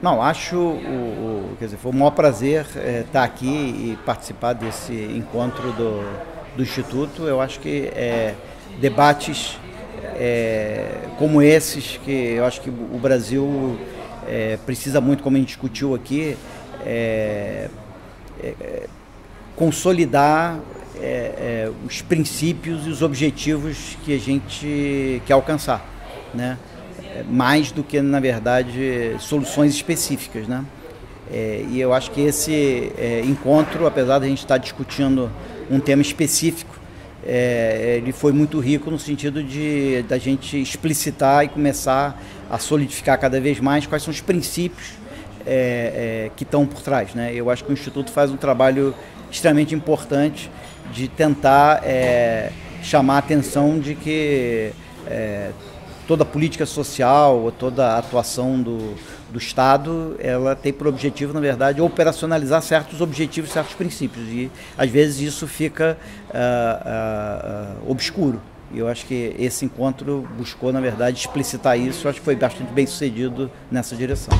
Não, acho, o, o, quer dizer, foi um maior prazer é, estar aqui e participar desse encontro do, do Instituto. Eu acho que é, debates é, como esses, que eu acho que o Brasil precisa muito, como a gente discutiu aqui, consolidar os princípios e os objetivos que a gente quer alcançar. Né? Mais do que, na verdade, soluções específicas. Né? É, e eu acho que esse é, encontro, apesar de a gente estar discutindo um tema específico, é, ele foi muito rico no sentido de da gente explicitar e começar a solidificar cada vez mais quais são os princípios é, é, que estão por trás. Né? Eu acho que o Instituto faz um trabalho extremamente importante de tentar é, chamar a atenção de que toda política social, toda atuação do, do Estado, ela tem por objetivo, na verdade, operacionalizar certos objetivos, certos princípios. E, às vezes, isso fica uh, uh, obscuro. E eu acho que esse encontro buscou, na verdade, explicitar isso. Eu acho que foi bastante bem sucedido nessa direção.